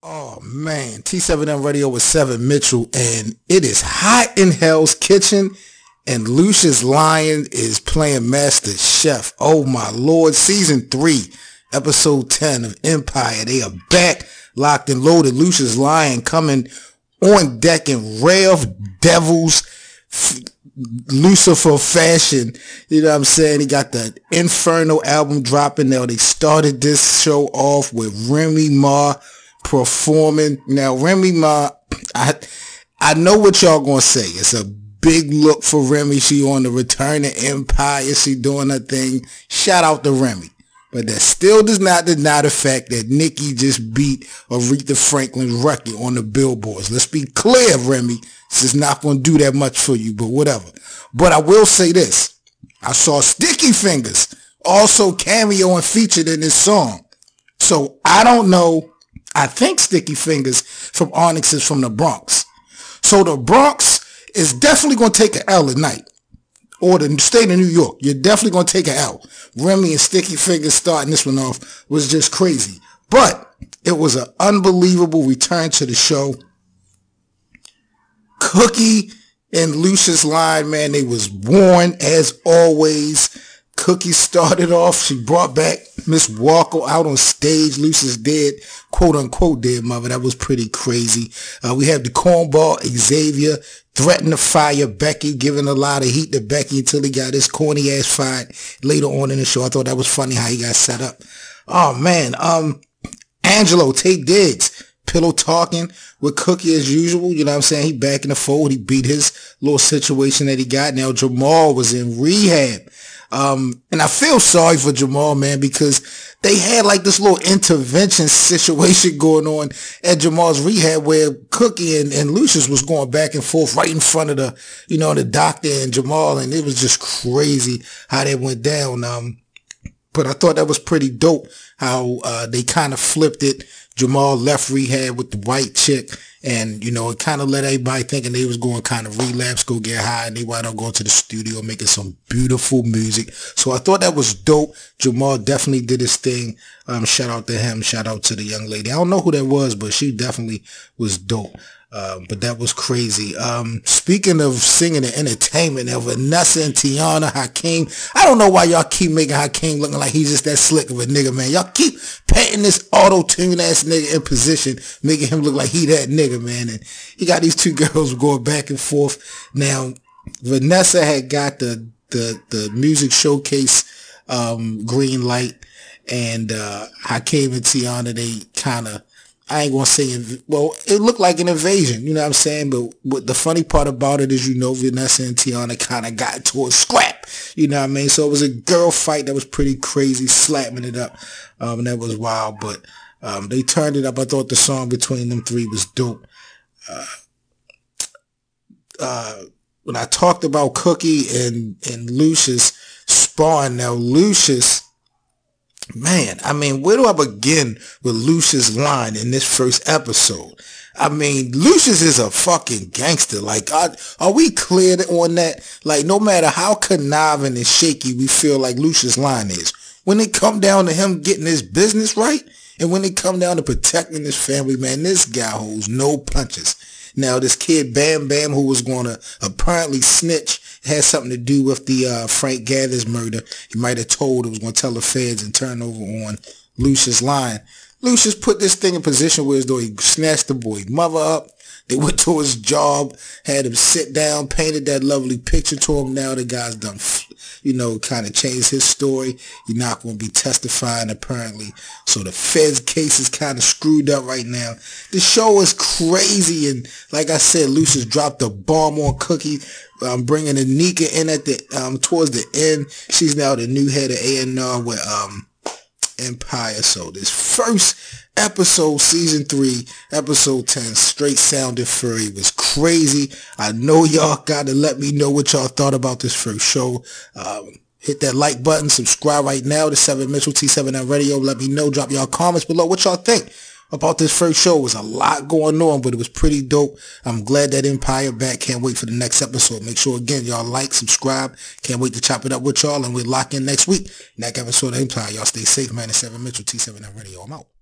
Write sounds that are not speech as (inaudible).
Oh man, T7M Radio with Seven Mitchell, and it is hot in Hell's Kitchen, and Lucious Lyon is playing Master Chef. Oh my lord, season three, episode 10 of Empire. They are back, locked and loaded. Lucious Lyon coming on deck in Rev Devils Lucifer fashion. You know what I'm saying? He got the Inferno album dropping now. They started this show off with Remy Ma performing. Now, Remy Ma, I, I know what y'all gonna say. It's a big look for Remy. She on the return to Empire. She doing her thing. Shout out to Remy. But that still does not deny the fact that Nicki just beat Aretha Franklin's record on the billboards. Let's be clear, Remy. This is not going to do that much for you, but whatever. But I will say this. I saw Sticky Fingaz also cameo and featured in this song. So I don't know. I think Sticky Fingaz from Onyx is from the Bronx. So the Bronx is definitely going to take an L at night or the state of New York, you're definitely going to take an L. Remy and Sticky Fingaz starting this one off was just crazy. But it was an unbelievable return to the show. Cookie and Lucious Lyon, man, they was worn as always. Cookie started off. She brought back Miss Walker out on stage. Lucious dead, quote unquote dead mother. That was pretty crazy. Uh, we have the cornball Xavier threatened to fire Becky, giving a lot of heat to Becky until he got his corny ass fired later on in the show. I thought that was funny how he got set up. Oh man, um, Angelo, take digs. Pillow talking with Cookie as usual. You know what I'm saying? He back in the fold. He beat his little situation that he got. Now Jamal was in rehab. Um, and I feel sorry for Jamal, man, because they had like this little intervention (laughs) situation going on at Jamal's rehab where Cookie and, and Lucious was going back and forth right in front of the, you know, the doctor and Jamal. And it was just crazy how that went down. Um, but I thought that was pretty dope how, uh, they kind of flipped it. Jamal left rehab with the white chick and, you know, it kind of let everybody thinking they was going kind of relapse, go get high, and they wound up going to the studio making some beautiful music. So I thought that was dope. Jamal definitely did his thing. Um, shout out to him. Shout out to the young lady. I don't know who that was, but she definitely was dope. Um, but that was crazy. Um, speaking of singing and entertainment, now Vanessa and Tiana Hakeem. I don't know why y'all keep making Hakeem looking like he's just that slick of a nigga, man. Y'all keep painting this auto-tune ass nigga in position, making him look like he that nigga, man. And he got these two (laughs) girls going back and forth. Now, Vanessa had got the, the, the music showcase, um, green light and, uh, Hakeem and Tiana, they kind of, I ain't gonna say, well, it looked like an invasion, you know what I'm saying? But what the funny part about it is, you know, Vanessa and Tiana kind of got to a scrap, you know what I mean? So it was a girl fight that was pretty crazy, slapping it up. Um, and that was wild, but, um, they turned it up. I thought the song between them three was dope. Uh, uh, when I talked about Cookie and, and Lucious sparring, now Lucious, man, I mean, where do I begin with Lucious Lyon in this first episode? I mean, Lucious is a fucking gangster. Like, are, are we clear on that? Like, no matter how conniving and shaky we feel like Lucious Lyon is, when it come down to him getting his business right, and when it come down to protecting his family, man, this guy holds no punches. Now, this kid Bam Bam, who was going to apparently snitch, had something to do with the uh, Frank Gathers murder. He might have told it was going to tell the feds and turn over on Lucious Lyon. Lucious put this thing in position where as though he snatched the boy mother up. They went to his job, had him sit down, painted that lovely picture to him. Now the guy's done, you know, kind of changed his story. You're not going to be testifying apparently. So the Fed's case is kind of screwed up right now. The show is crazy. And like I said, Lucious dropped a bomb on Cookie. Um, bringing Anika in at the, um, towards the end. She's now the new head of A&R with, um, Empire. So this first episode, season three, episode 10, Straight Sound and Fury was crazy. I know y'all got to let me know what y'all thought about this first show. Um, hit that like button, subscribe right now to 7 Mitchell T7M Radio. Let me know, drop y'all comments below what y'all think about this first show. It was a lot going on, but it was pretty dope. I'm glad that Empire back. Can't wait for the next episode. Make sure again, y'all like, subscribe. Can't wait to chop it up with y'all and we'll lock in next week. Next episode of Empire. Y'all stay safe, man. It's 7 Mitchell, T7M Radio. I'm out.